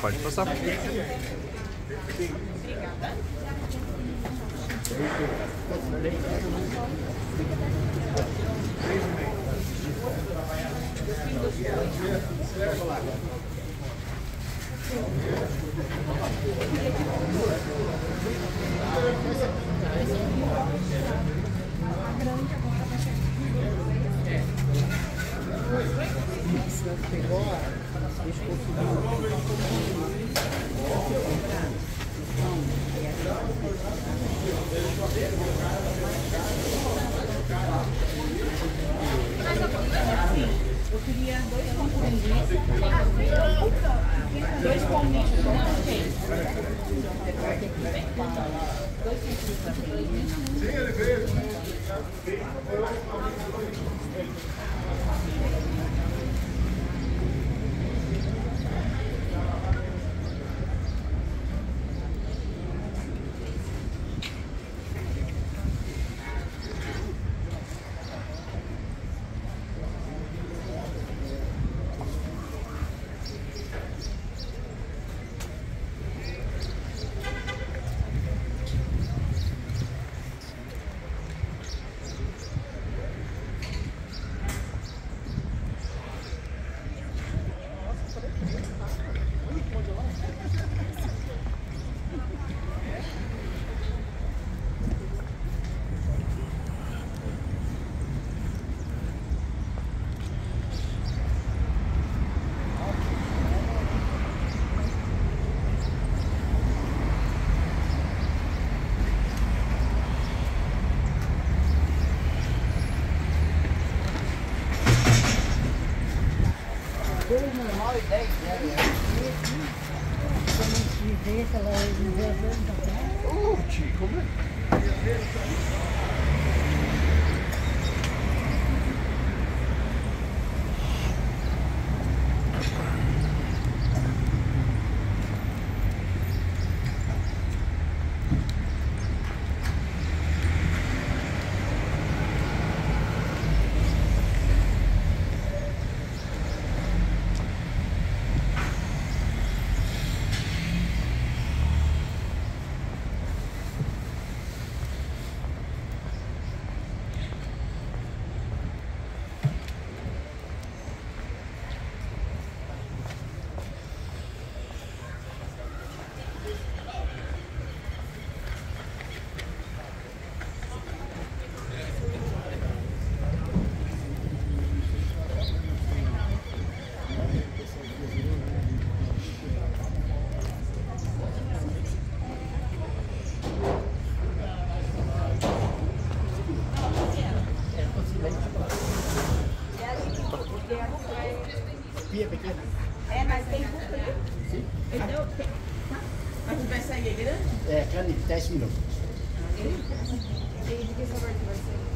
Pode passar. Eu queria dois pães com linguiça. Dois mooi beestje. Ik ben niet Oeh, tjie, kom Dois centímetros. É, mas tem bufê. Então, tem- tá? A gente vai sair, é grande? É, grande, 10 minutos. E de que sabor que vai ser?